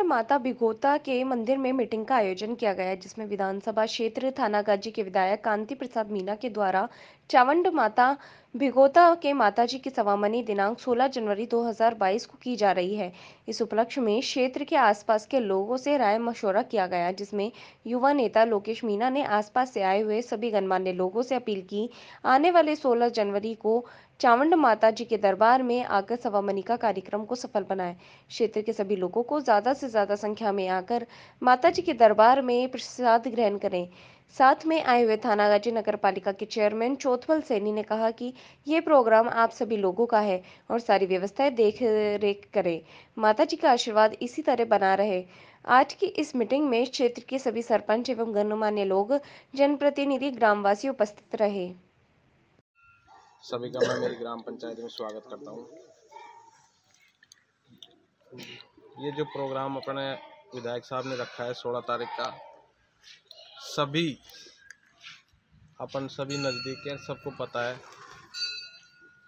चावंड माता भिगोता के मंदिर में मीटिंग का आयोजन किया गया, जिसमें विधानसभा क्षेत्र थानागाजी के विधायक कांति प्रसाद मीना के द्वारा चावंड माता भिगोता के माताजी की सवामनी दिनांक 16 जनवरी 2022 को की जा रही है। इस उपलक्ष्य में क्षेत्र के आसपास के लोगों से राय मशवरा किया गया, जिसमें युवा नेता लोकेश मीना ने आसपास से आए हुए सभी गणमान्य लोगों से अपील की। आने वाले 16 जनवरी को चावंड माता जी के दरबार में आकर सवामनी का कार्यक्रम को सफल बनाए। क्षेत्र के सभी लोगों को ज़्यादा से ज़्यादा संख्या में आकर माता जी के दरबार में प्रसाद ग्रहण करें। साथ में आए हुए थानागाजी नगर पालिका के चेयरमैन चौथवल सैनी ने कहा कि ये प्रोग्राम आप सभी लोगों का है और सारी व्यवस्थाएँ देख रेख करें। माता जी का आशीर्वाद इसी तरह बना रहे। आज की इस मीटिंग में क्षेत्र के सभी सरपंच एवं गणमान्य लोग, जनप्रतिनिधि, ग्रामवासी उपस्थित रहे। सभी का मैं मेरी ग्राम पंचायत में स्वागत करता हूँ। ये जो प्रोग्राम अपने विधायक साहब ने रखा है सोलह तारीख का सभी, अपन सभी नज़दीक है, सबको पता है।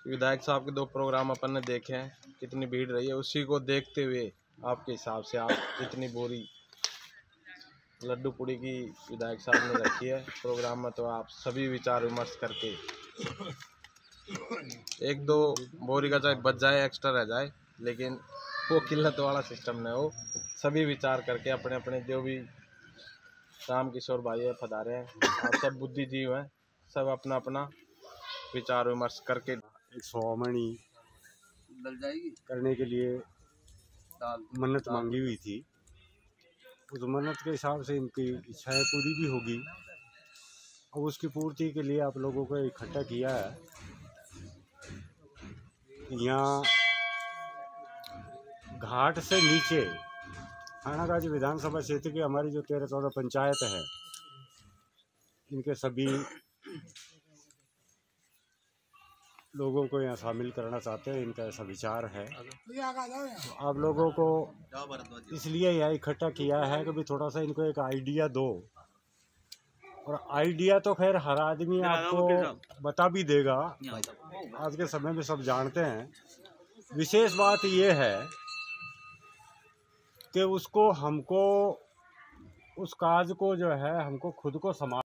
विधायक साहब के दो प्रोग्राम अपन ने देखे हैं, कितनी भीड़ रही है, उसी को देखते हुए आपके हिसाब से आप कितनी बोरी लड्डू पुड़ी की विधायक साहब ने रखी है। प्रोग्राम में तो आप सभी विचार विमर्श करके एक दो बोरी का चाहे बच जाए एक्स्ट्रा रह जाए, लेकिन वो किल्लत वाला सिस्टम न हो। सभी विचार करके अपने अपने जो भी राम किशोर भाई है फदारे हैं। आप सब बुद्धिजीव हैं सब अपना अपना विचार विमर्श करके। एक सौमणी डल जाएगी? करने के लिए मन्नत मांगी हुई थी। उस मन्नत के हिसाब से इनकी इच्छाएँ पूरी भी होगी। और उसकी पूर्ति के लिए आप लोगों को इकट्ठा किया है। यहाँ घाट से नीचे थानागाजी विधानसभा क्षेत्र की हमारी जो तेरह चौदह पंचायत है इनके सभी लोगों को यहाँ शामिल करना चाहते हैं इनका ऐसा विचार है। तो आप लोगों को इसलिए यह इकट्ठा किया है कि भी थोड़ा सा इनको एक आइडिया दो। और आइडिया तो खैर हर आदमी आपको बता भी देगा। आज के समय में सब जानते हैं। विशेष बात यह है कि उसको हमको उस काज को जो है हमको खुद को समा